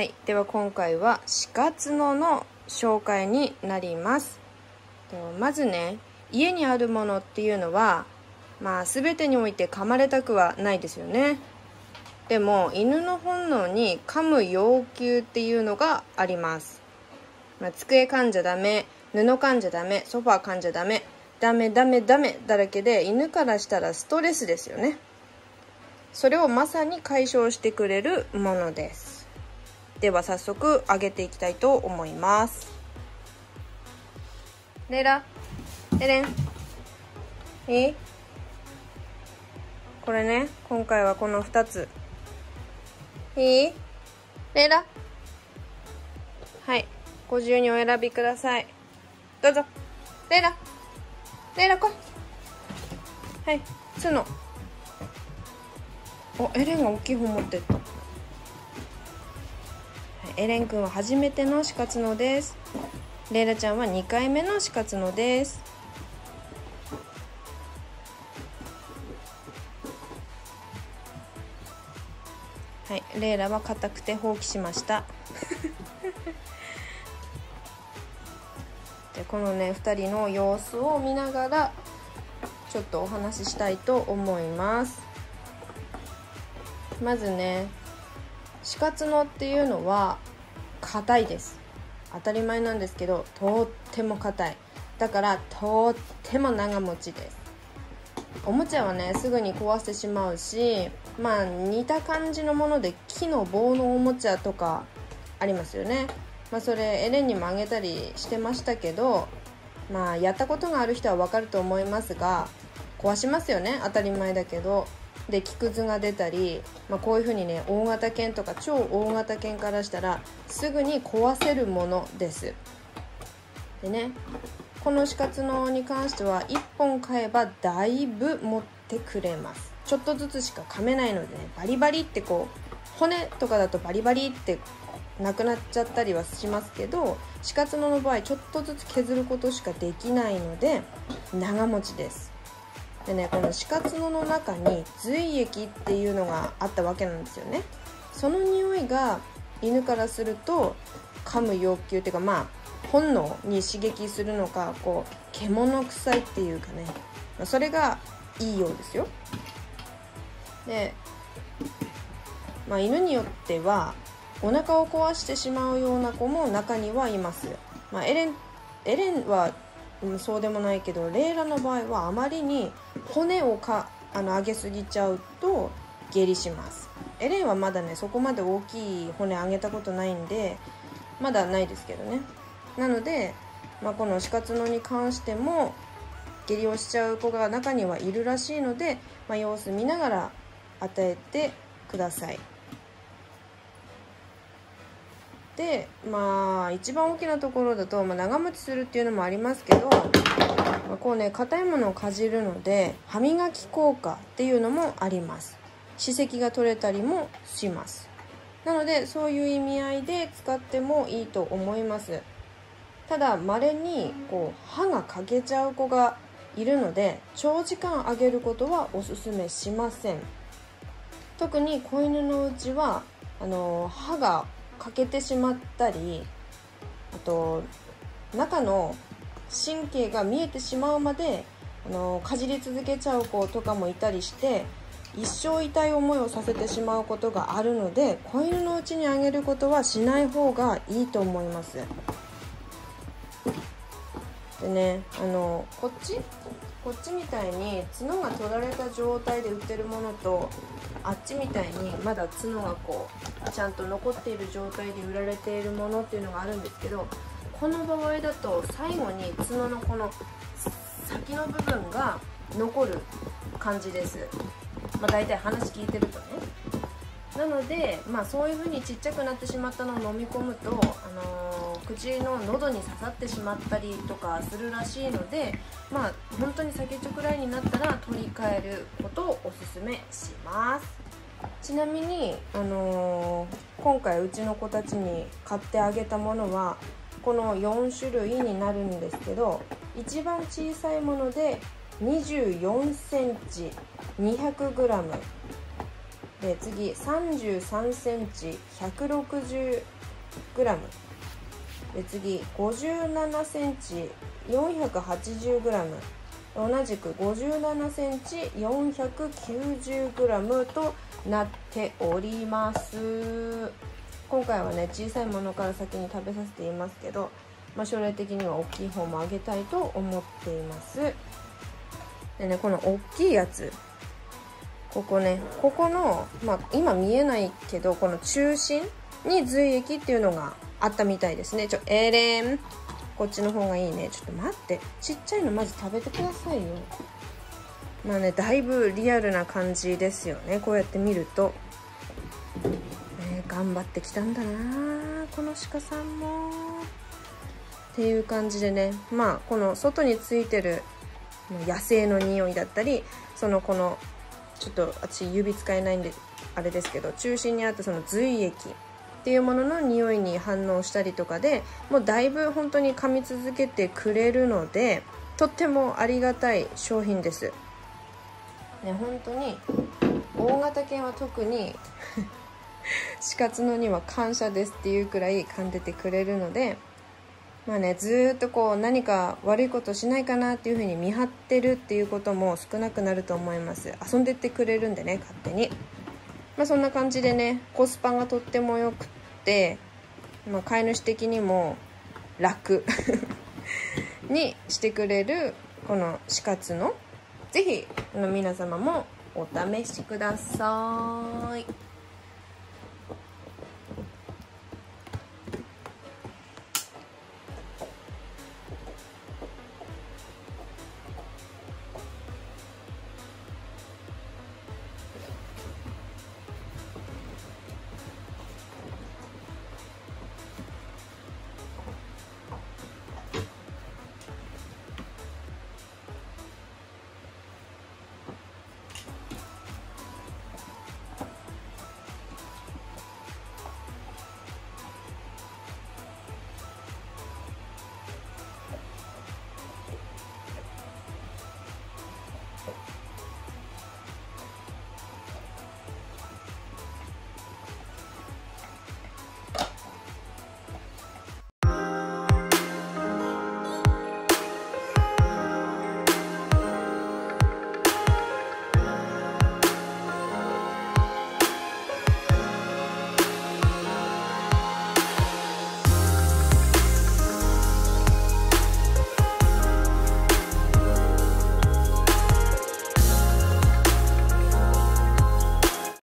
はい。では今回は死活のの紹介になります。まずね家にあるものっていうのはまあ全てにおいて噛まれたくはないですよね。でも犬の本能に噛む要求っていうのがあります、まあ、机噛んじゃダメ布噛んじゃダメソファー噛んじゃダメダメダメダメだらけで犬からしたらストレスですよね。それをまさに解消してくれるものです。では早速あげていきたいと思います。レラエレンいい？これね今回はこの2つ。いい？レラはい。ご自由にお選びください。どうぞ。レイラレイラ来い。はい。角。おエレンが大きい方持ってった。エレン君は初めての死活のです。レイラちゃんは2回目の死活のです。はいレイラは硬くて放棄しました。でこのね2人の様子を見ながらちょっとお話ししたいと思います。まずね死活のっていうのは硬いです。当たり前なんですけどとっても硬い。だからとっても長持ちです。おもちゃはねすぐに壊してしまうしまあ似た感じのもので木の棒のおもちゃとかありますよね。まあ、それエレンにもあげたりしてましたけどまあやったことがある人は分かると思いますが壊しますよね。当たり前だけど。で木くずが出たり、まあ、こういうふうにね大型犬とか超大型犬からしたらすぐに壊せるものです。でねこの死活のに関しては1本買えばだいぶ持ってくれます。ちょっとずつしか噛めないのでねバリバリってこう骨とかだとバリバリってなくなっちゃったりはしますけど死活のの場合ちょっとずつ削ることしかできないので長持ちです。でねこの死活のの中に髄液っていうのがあったわけなんですよね。その匂いが犬からすると噛む欲求っていうかまあ本能に刺激するのかこう獣臭いっていうかね。それがいいようですよ。で、まあ、犬によってはお腹を壊してしまうような子も中にはいます、まあ、エレンエレンは、うん、そうでもないけどレイラの場合はあまりに骨をかあの上げすぎちゃうと下痢します。エレンはまだねそこまで大きい骨上げたことないんでまだないですけどね。なので、まあ、この死活のに関しても下痢をしちゃう子が中にはいるらしいので、まあ、様子見ながら与えてください。でまあ一番大きなところだと、まあ、長持ちするっていうのもありますけど、まあ、こうね硬いものをかじるので歯磨き効果っていうのもあります。歯石が取れたりもします。なのでそういう意味合いで使ってもいいと思います。ただ稀にこう歯が欠けちゃう子がいるので長時間あげることはおすすめしません。特に子犬のうちはあの歯が欠けてしまったりあと中の神経が見えてしまうまであのかじり続けちゃう子とかもいたりして一生痛い思いをさせてしまうことがあるので子犬のうちにあげることはしない方がいいと思います。でねあのこっちこっちみたいに角が取られた状態で売ってるものとあっちみたいにまだ角がこうちゃんと残っている状態で売られているものっていうのがあるんですけどこの場合だと最後に角のこの先の部分が残る感じです。まあ大体話聞いてるとね。なのでまあそういう風にちっちゃくなってしまったのを飲み込むとあのー口の喉に刺さってしまったりとかするらしいのでまあ本当に先っちょくらいになったら取り替えることをおすすめします。ちなみに、あのー、今回うちの子たちに買ってあげたものはこの4種類になるんですけど一番小さいもので2 4センチ 200g で次3 3センチ160グラム。で次57センチ480グラム。同じく57センチ490グラムとなっております。今回はね小さいものから先に食べさせていますけど、まあ、将来的には大きい方もあげたいと思っています。でねこの大きいやつ。ここねここの、まあ、今見えないけどこの中心に髄液っていうのがあったみたいですね。ちょエレン。こっちの方がいいね。ちょっと待って。ちっちゃいのまず食べてくださいよ。まあねだいぶリアルな感じですよね。こうやって見ると、えー、頑張ってきたんだな。この鹿さんも。っていう感じでね。まあこの外についてる野生の匂いだったりそのこのちょっと私指使えないんであれですけど中心にあったその髄液っていうものの匂いに反応したりとかでもうだいぶ本当に噛み続けてくれるのでとってもありがたい商品です。ね本当に大型犬は特に 死活のには感謝ですっていうくらい噛んでてくれるのでまあねずっとこう何か悪いことしないかなっていう風に見張ってるっていうことも少なくなると思います。遊んでってくれるんでね勝手に。まあそんな感じでねコスパがとってもよくって、まあ、飼い主的にも楽。にしてくれるこの死活の。ぜひ皆様もお試しください。